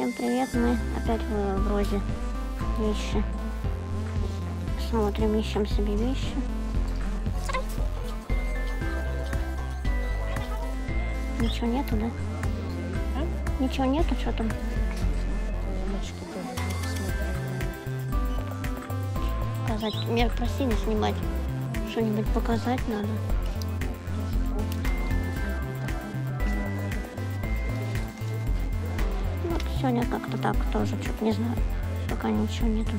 Всем привет, мы опять в Брозе. Вещи. Смотрим, ищем себе вещи. Ничего нету, да? А? Ничего нету, что там? Показать. Меня просили снимать. Что-нибудь показать надо. Сегодня как-то так тоже, что-то не знаю. Пока ничего нету.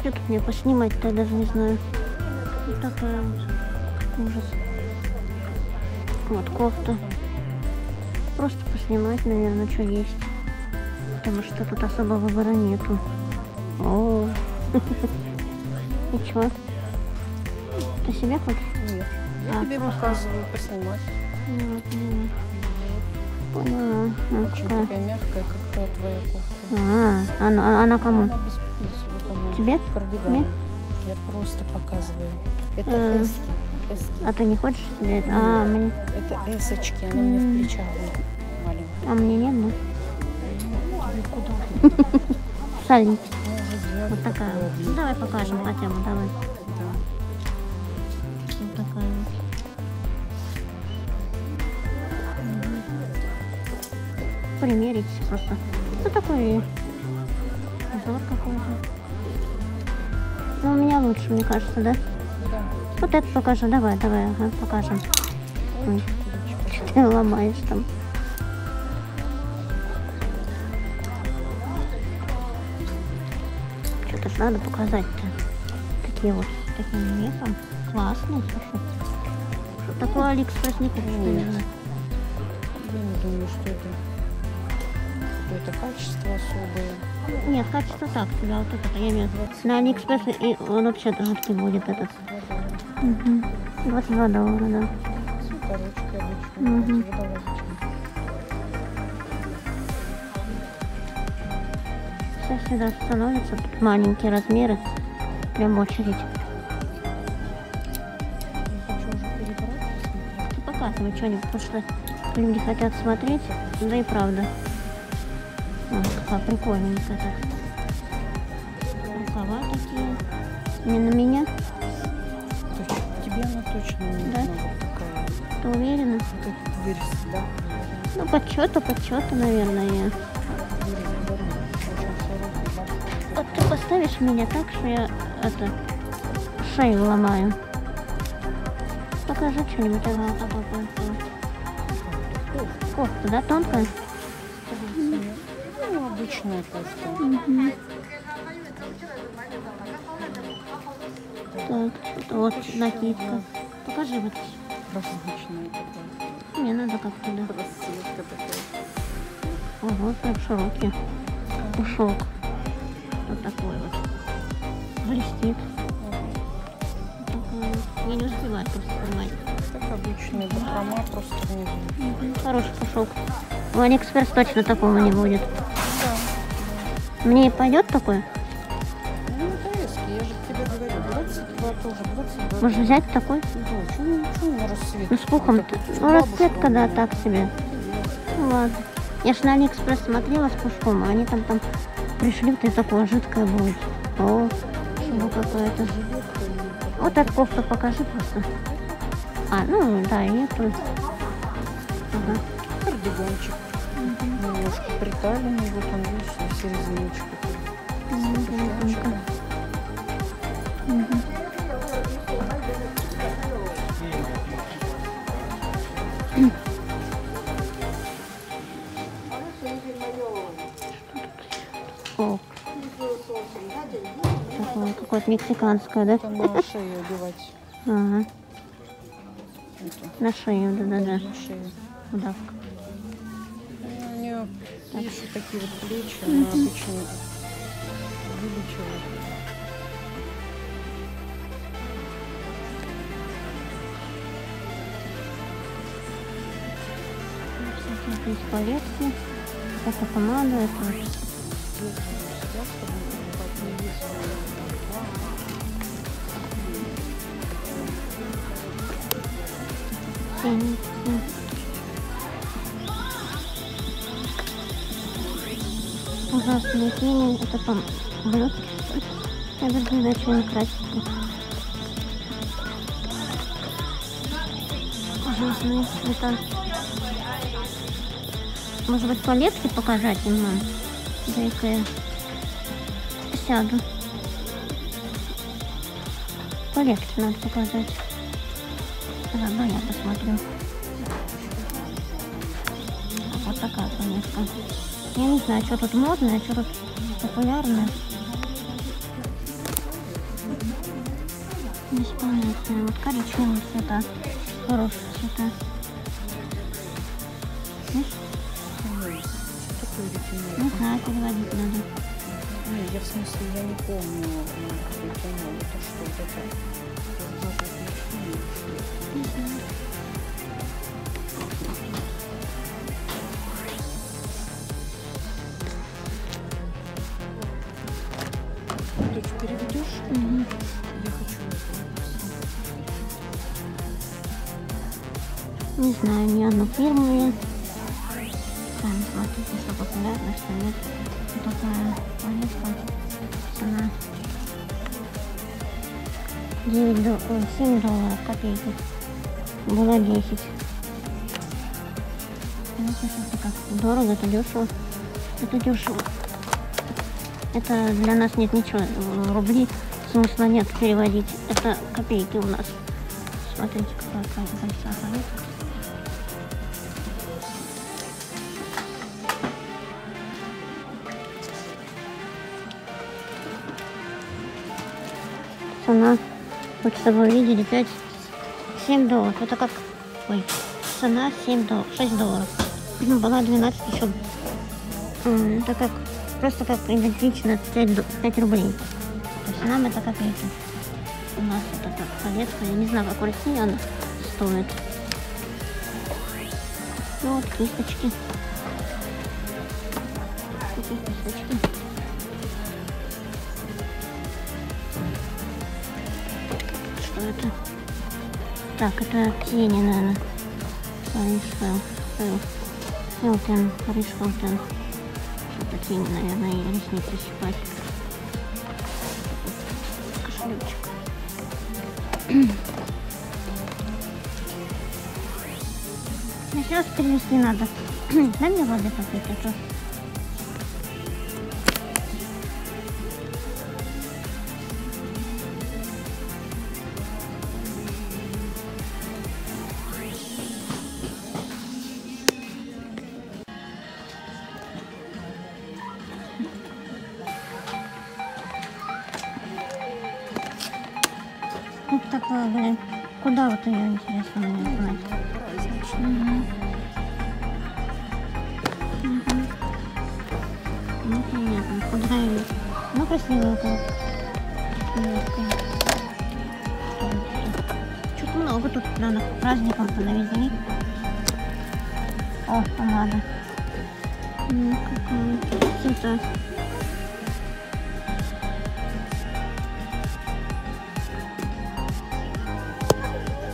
Что тут мне поснимать-то, я даже не знаю. Вот такая. Ужас. Вот кофта. Просто поснимать, наверное, что есть. Потому что тут особо выбора нету. О, ничего. Ты себе хочешь? Нет. Я А, тебе показываю, поснимать. Ну, поняла. Поняла. Ну, Очень такая мягкая, как твоя кофта. А, она, она кому? Она без. Тебе? Кардиган. Я просто показываю. Это Э. эски. эски. А ты не хочешь себе это? А, мне, Это эсочки, она мне в плечах маленькая. а мне нет, да? Ну, куда? Делали Вот такая. Ну, давай покажем хотя бы, давай. Примерить просто. Ну такой узор какой-то. Ну, у меня лучше, мне кажется, да? Да. Вот это покажу, давай, давай, ага, покажем. Ой, ты ломаешь там. Что-то ж надо показать-то. Такие вот, с таким весом. Классные, слушай. Что такое Алиэкспресс не купишь, наверное. Я не думаю, что это какое-то качество особое. Нет, качество так себя, вот это, я имею в виду. На Алиэкспресс и он вообще жуткий будет этот. Угу. 22 доллара, да. Обычно. Мгм. водолазочки. Все всегда становятся тут маленькие размеры. Прям очередь. Показывай что-нибудь, потому что люди хотят смотреть, да и правда. Вот, какая прикольненькая так. Рукава такие. Не на меня, Тебе она точно не Да? такая. ты уверена? Эта дверь всегда. Ну, подсчету, подсчету, наверное. Да. Вот ты поставишь меня так, что я это шею ломаю. Покажи что-нибудь, ага, какой кофта. Кофта, да, тонкая? Обычная кофта. Мгм. Так, вот накидка. Покажи вот. Различная такая. Мне надо как-то, да. Расцветка такая. Ого, прям широкий. Пушок. Вот такой вот. Блестит. Вот. Я не успеваю просто поймать. Так обычная бахрома просто внизу. Хороший пушок. У Алиэкспресс точно такого не будет. Мне пойдет такой? Ну, это эски, я же тебе говорю, 22 тоже, 22. Можно взять такой? Да, чего ничего не расцветка. Ну, с пухом. Вот Ну, бабушка расцветка, у да, меня. так себе. Ну, ладно. Я ж на Алиэкспресс смотрела с пушком, а они там там пришлют, и такое жидкое будет. О, шуба какая-то. Вот эту кофту покажи просто. А, ну, да, и эту. Ага. Кардиганчик. Немножко приталенный, вот он, видишь, с резиночкой. Мгм, прикольненько. Мгм. О, такое какое-то мексиканское, да? Это на шею одевать. Ага, Это, на шею, да-да-да. на шею. Удавка. Нее, видишь, вот такие вот плечи, она обычно увеличивает. Здесь коллекции. Это помада, это вот Если всегда, вес, Тени. Это там блестки, что ли? Я даже не знаю, что они красят. Ужасные цвета. Может быть, палетки показать им нам? Дай-ка я сяду. Палетки надо показать. Заодно я посмотрю. Вот такая палетка. Я не знаю, что тут модное, что тут популярное. Беспонятное. Вот коричневые цвета. Хорошие цвета. Видишь? Не знаю, переводить надо. Не, я в смысле, я не помню ретинол. Это что? Это это что ли? Не знаю. Не знаю, ни одну фирму я. Сами смотрите, что популярно, что нет. Вот такая палетка. Цена 9 до... ой, 7 долларов копейки. Было 10. Видите, это как дорого, это дешево. Это дешево. Это для нас нет ничего. Рубли смысла нет переводить. Это копейки у нас. Смотрите, какая палетка. Цена, вот чтобы вы видели, 5, 7 долларов. Это как, ой, цена 7 долларов, 6 долларов. Ну, была 12 еще. М, Это как, просто как идентично 5, 5 рублей. То есть нам это копейки. У нас палетка, я не знаю, как в России она стоит. Ну вот кисточки. Кисточки. Что это? Так, это тени, наверное. Хелтон. Париж Хелтон. Что-то тени, наверное, и ресницы щипать. Раз перевести надо. Дай мне воды попить, а то Вот такое, блин. Куда вот ее, интересно, мне знать? Легкая. Чуть много тут прямо к праздникам-то навезли. О, помада. Ну, какая цвета.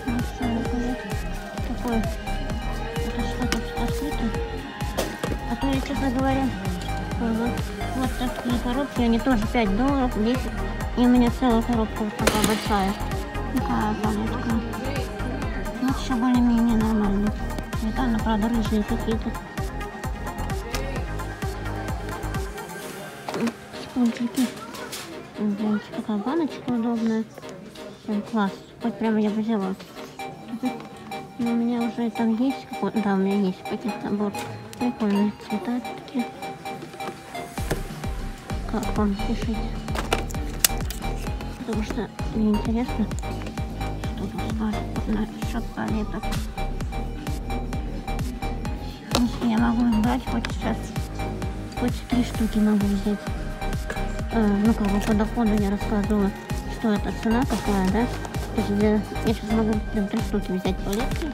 Ну. Это что тут открыто? А то я, честно говоря, ага. вот такие коробки, они тоже 5 долларов, 10. И у меня целая коробка вот такая большая. Такая палетка. Ну, все более-менее нормально. Но, правда, рыжие какие-то. Спончики. Блин, такая баночка удобная. Прям класс. Вот прямо я бы взяла. Но у меня уже там есть какой Да, у меня есть пакет набор. Прикольные цвета такие. Как вам пишите? Потому что мне интересно, что тут скажут насчет палеток. Если я могу их брать хоть сейчас, хоть три штуки могу взять. Э, ну, как бы по доходу я рассказывала, что это цена какая, да? То есть я, я сейчас могу три штуки взять палетки.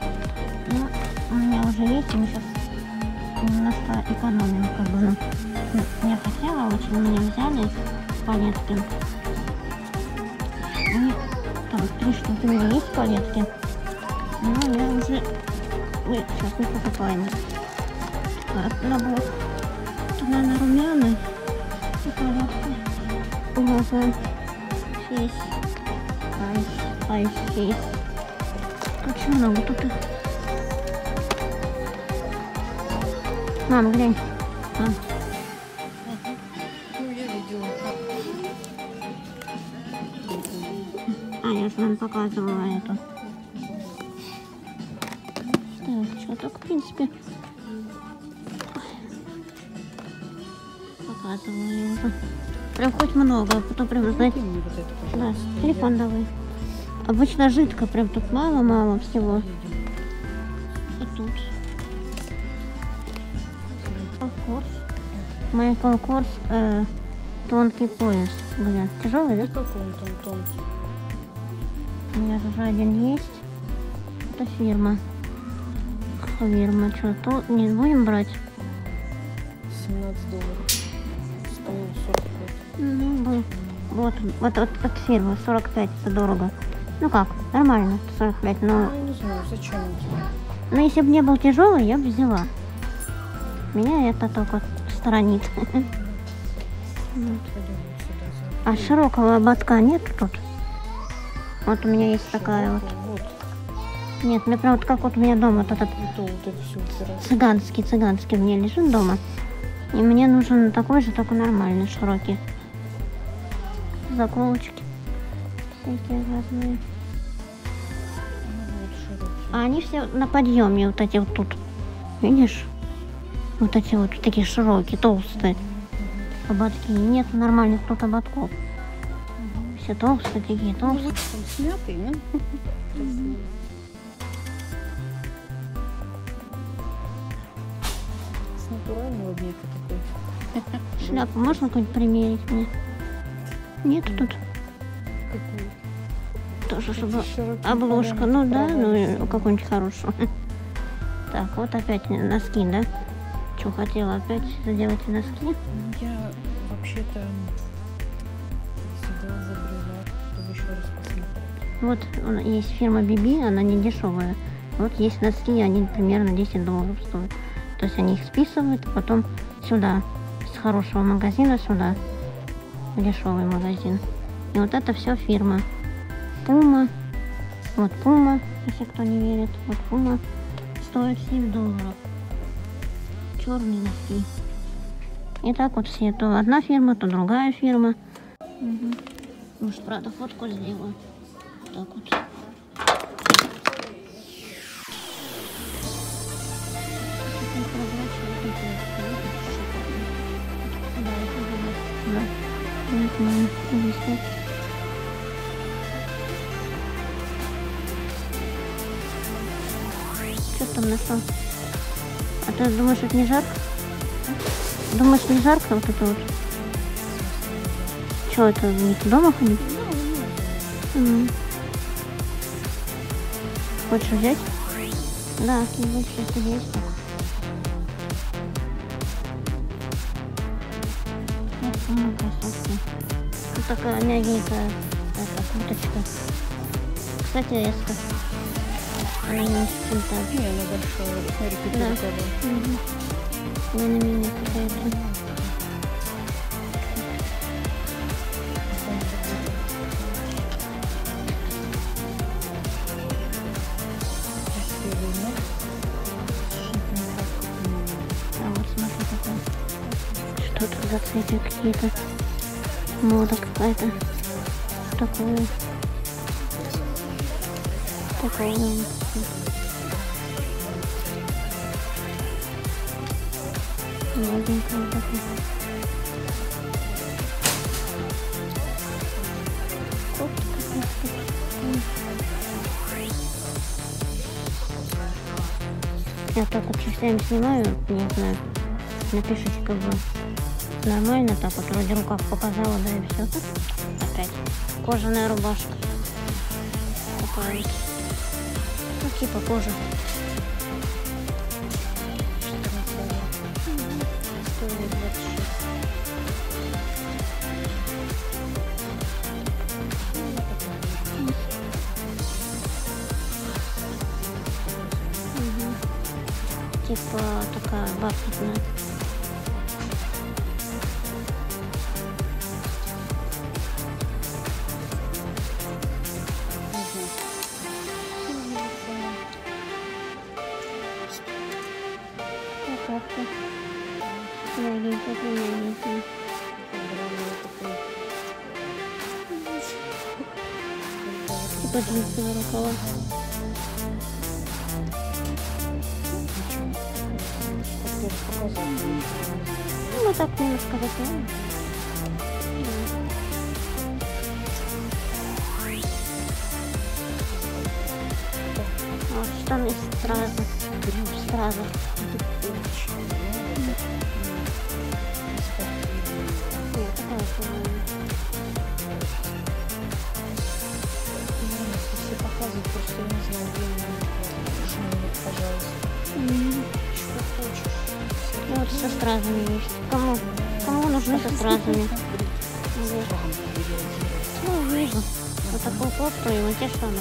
Ну, у меня уже есть, мы сейчас немножко экономим, как бы. Ну, я хотела очень, меня взяли палетки. И там три штуки у меня есть палетки. Но я уже мы сейчас не покупаем. Так, набор. Это, наверное, румяна. Это легко. Глаза. Фейс. Айс. Айс. Фейс. Очень много тут их. Мам, глянь. Мам. А, я же вам показывала эту. Так, что так, в принципе. Показывала уже. Прям хоть много, а потом прям, знаете, да, телефон давай. Обычно жидко, прям тут мало-мало всего. И тут. Майкл Корс, э, тонкий пояс. Бля, тяжелый, да? Ну, какой он там тонкий. У меня уже один есть. Это фирма. Фирма. Что, то не будем брать? 17 долларов. Стоил 45. Ну, был. Вот, вот, вот от фирмы 45, это дорого. Ну как, нормально, 45, но, Ну, я не знаю, зачем он тебе? но если бы не был тяжелый, я бы взяла. Меня это только сторонит. А широкого ободка нет тут? Вот у меня есть такая вот. Нет, мне прям вот как вот у меня дома вот этот цыганский, цыганский меня лежит дома. И мне нужен такой же, только нормальный, широкий. Заколочки. Всякие разные. А они все на подъеме, вот эти вот тут. Видишь? Вот эти вот такие широкие, толстые ободки. Нет нормальных тут ободков. Все толстые такие, Ну, толстые. вот там ну. Красивый. С натурального меха такой. Шляпу можно какую-нибудь примерить мне? Нет тут Какой? тоже, чтобы обложка. Ну да, ну какую-нибудь хорошую. Так, вот опять носки, да? Что хотела опять заделать носки? Ну, Я вообще-то сюда забрела, чтобы еще раз посмотреть. Вот есть фирма BB, она не дешевая. Вот есть носки, они примерно 10 долларов стоят. То есть они их списывают, а потом сюда, с хорошего магазина сюда, дешевый магазин. И вот это все фирма. Пума. Вот Пума, если кто не верит. Вот Пума стоит 7 долларов. Черные носки. И так вот все. То одна фирма, то другая фирма. Мгм. Может, правда, фотку сделаю. Так вот. Да. Что там нашел? А ты думаешь, это не жарко? Думаешь, не жарко вот это вот? Что это, не дома ходить? Хочешь взять? Да, будешь сейчас есть. Ну, красотка. Вот такая мягенькая эта курточка. Кстати, эска. Она не она большая. Смотри, какие Да. рукава. Мгм. Не на меня какая-то. А вот смотри какой. Что тут за цветы какие-то? Мода какая-то. Такое. Такое. Модненькое такое. Кофта какая-то. Я так вот частями снимаю, не знаю. Напишите, как бы нормально, так вот вроде рукав показала, да и все. Опять кожаная рубашка. Такая 26. Мгм. типа такая бархатная. Ну, вот так немножко закрываем. Вот, штаны сразу. Сразу. Показывают, просто я не знаю, где. Жмурит, пожалуйста. Что хочешь. Ну, вот со стразами есть. Кому, кому нужны со стразами? Вот. Ну, вижу. Вот такую кофту и вот те штаны.